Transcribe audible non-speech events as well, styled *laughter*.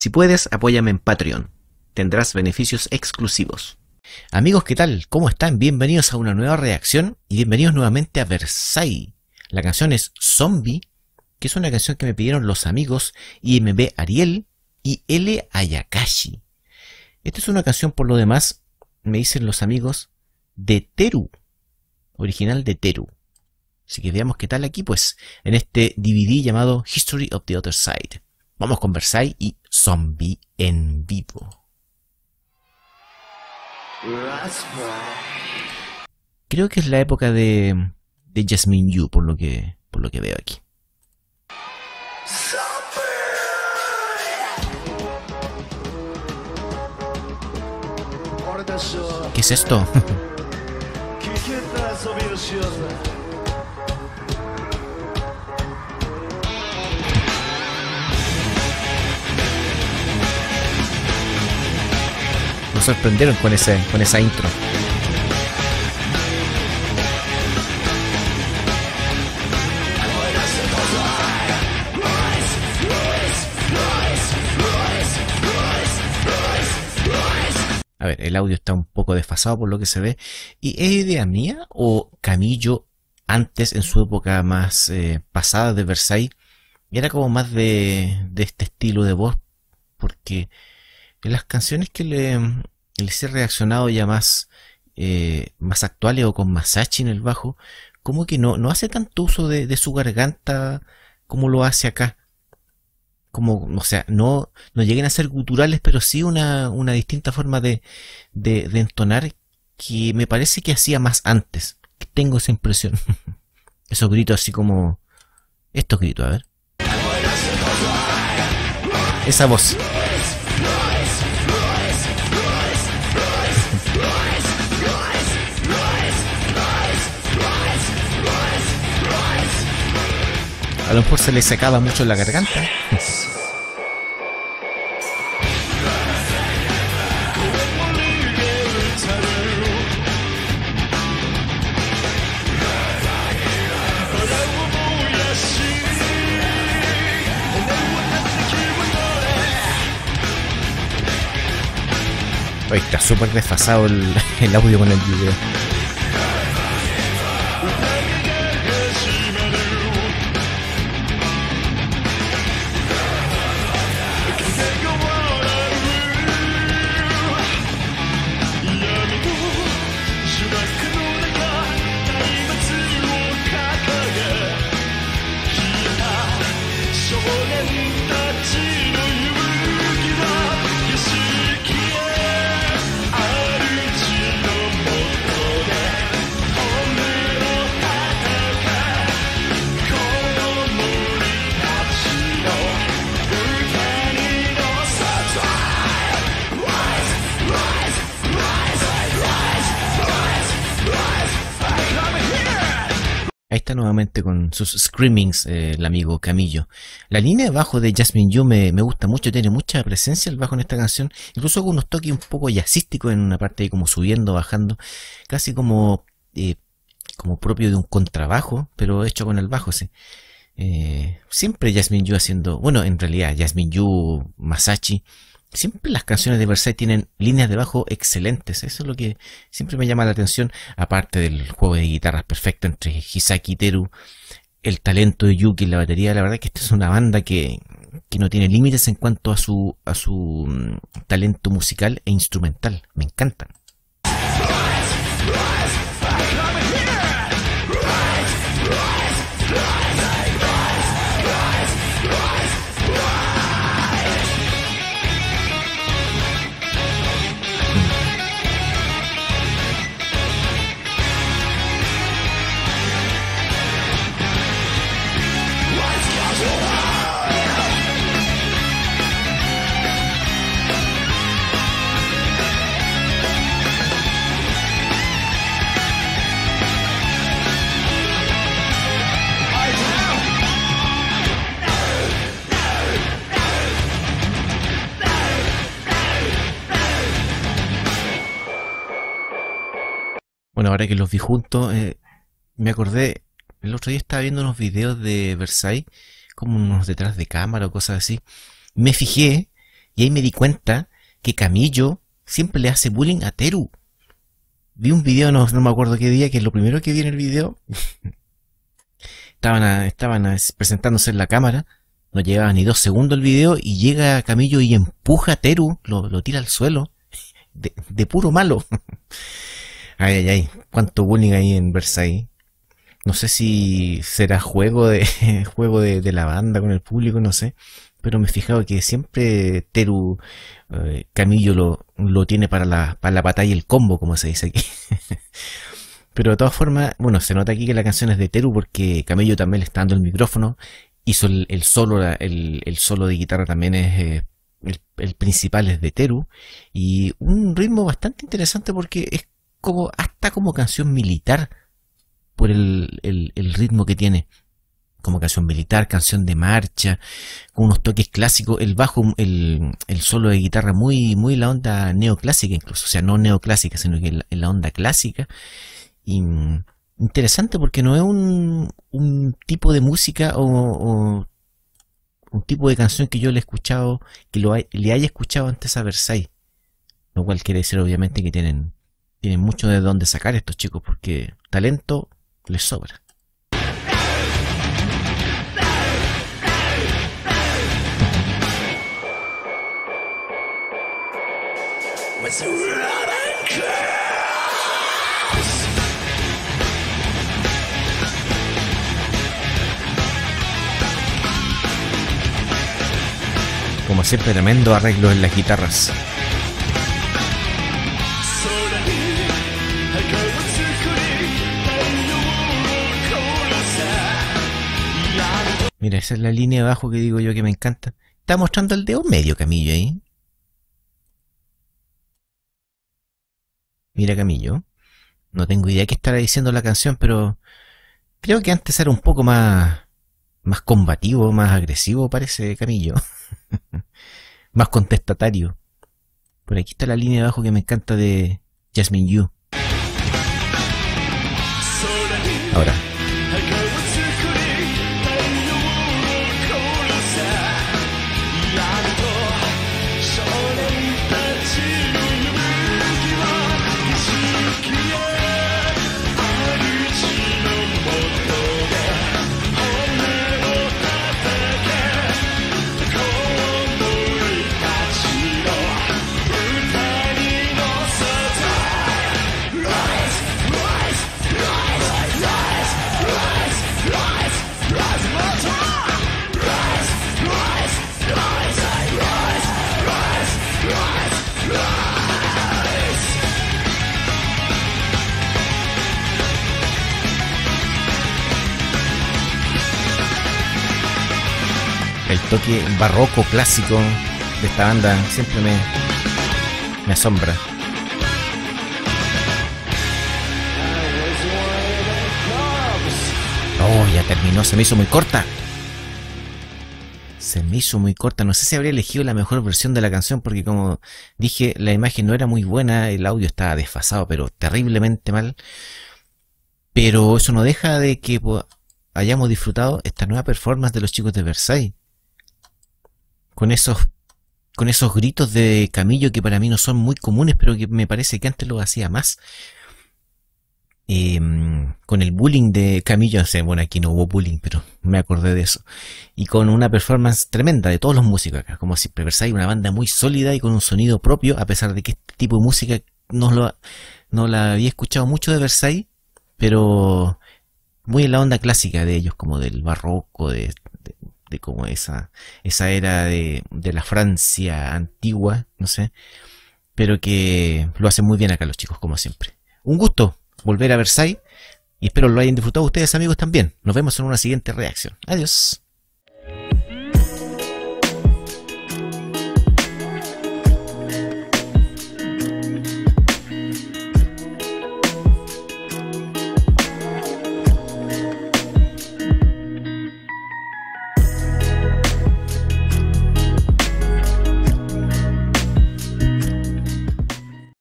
Si puedes, apóyame en Patreon. Tendrás beneficios exclusivos. Amigos, ¿qué tal? ¿Cómo están? Bienvenidos a una nueva reacción y bienvenidos nuevamente a Versailles. La canción es Zombie, que es una canción que me pidieron los amigos IMB Ariel y L Ayakashi. Esta es una canción, por lo demás, me dicen los amigos, de Teru, original de Teru. Así que veamos qué tal aquí, pues, en este DVD llamado History of the Other Side. Vamos con Versailles y Zombie en vivo. Creo que es la época de, de Jasmine Yu, por lo que, por lo que veo aquí. ¿Qué es esto? *laughs* *laughs* sorprendieron con, ese, con esa intro. A ver, el audio está un poco desfasado por lo que se ve. ¿Y es idea mía o Camillo antes, en su época más eh, pasada de Versailles, era como más de, de este estilo de voz? Porque en las canciones que le, les he reaccionado ya más, eh, más actuales o con Masachi en el bajo, como que no, no hace tanto uso de, de su garganta como lo hace acá como, o sea, no, no lleguen a ser guturales, pero sí una, una distinta forma de, de, de entonar que me parece que hacía más antes. Tengo esa impresión. *laughs* Esos gritos así como... Estos gritos, a ver. Esa voz. Lo mejor se le secaba mucho la garganta. Oye, está súper desfasado el, el audio con el video. Nuevamente con sus screamings eh, el amigo Camillo. La línea de bajo de Jasmine Yu me, me gusta mucho, tiene mucha presencia el bajo en esta canción, incluso con unos toques un poco jazzísticos en una parte ahí como subiendo, bajando, casi como, eh, como propio de un contrabajo, pero hecho con el bajo, sí. Eh, siempre Jasmine Yu haciendo, bueno, en realidad Jasmine Yu, Masachi, siempre las canciones de Versailles tienen líneas de bajo excelentes. Eso es lo que siempre me llama la atención, aparte del juego de guitarras perfecto entre Hisaki y Teru, el talento de Yuki en la batería. La verdad es que esta es una banda que, que no tiene límites en cuanto a su, a su mm, talento musical e instrumental. Me encantan. Ahora que los vi juntos, eh, me acordé el otro día estaba viendo unos videos de Versailles, como unos detrás de cámara o cosas así. Me fijé y ahí me di cuenta que Camillo siempre le hace bullying a Teru. Vi un video, no, no me acuerdo qué día, que lo primero que vi en el video. *laughs* estaban a- estaban a- presentándose en la cámara, no llevaba ni dos segundos el video y llega Camillo y empuja a Teru, lo, lo tira al suelo, *laughs* de puro malo. Ay, ay, ay, cuánto bullying hay en Versailles. No sé si será juego de *laughs* juego de, la banda con el público, no sé. Pero me he fijado que siempre Teru eh, Camillo lo, lo tiene para la, para la batalla y el combo, como se dice aquí. *laughs* Pero de todas formas, bueno, se nota aquí que la canción es de Teru porque Camillo también le está dando el micrófono. Hizo el, solo, el, el solo de guitarra también es eh, el, el principal es de Teru. Y un ritmo bastante interesante porque es como hasta como canción militar por el, el, el ritmo que tiene. Como canción militar, canción de marcha, con unos toques clásicos, el bajo, el, el solo de guitarra muy, muy la onda neoclásica incluso, o sea, no neoclásica, sino que en la, la onda clásica. Y mm, interesante porque no es un, un tipo de música o, un tipo de canción que yo le he escuchado, que lo le haya escuchado antes a Versailles. Lo cual quiere decir obviamente que tienen, tienen mucho de dónde sacar estos chicos porque talento les sobra. Como siempre, tremendo arreglo en las guitarras. Mira, esa es la línea de abajo que digo yo que me encanta. Está mostrando el dedo medio Camillo ahí. Mira Camillo. No tengo idea qué estará diciendo la canción, pero creo que antes era un poco más más combativo, más agresivo parece Camillo. *laughs* más contestatario. Por aquí está la línea de abajo que me encanta de Jasmine Yu. Ahora. Toque barroco clásico de esta banda siempre me, me asombra. Oh, ya terminó, se me hizo muy corta. Se me hizo muy corta, no sé si habría elegido la mejor versión de la canción porque como dije, la imagen no era muy buena, el audio estaba desfasado, pero terriblemente mal. Pero eso no deja de que hayamos disfrutado esta nueva performance de los chicos de Versailles. Con esos, con esos gritos de Camillo que para mí no son muy comunes, pero que me parece que antes lo hacía más. Em, con el bullying de Camillo, bueno, aquí no hubo bullying, pero me acordé de eso. Y con una performance tremenda de todos los músicos acá, como siempre, Versailles, una banda muy sólida y con un sonido propio, a pesar de que este tipo de música no, lo, no la había escuchado mucho de Versailles, pero muy en la onda clásica de ellos, como del barroco, de, de como esa, esa era de, de la Francia antigua, no sé, pero que lo hacen muy bien acá los chicos, como siempre. Un gusto volver a Versailles y espero lo hayan disfrutado ustedes amigos también. Nos vemos en una siguiente reacción. Adiós.